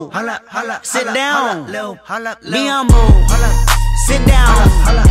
Holla, holla, Sit down. holla, holla, Lil, Be holla, Sit down. holla,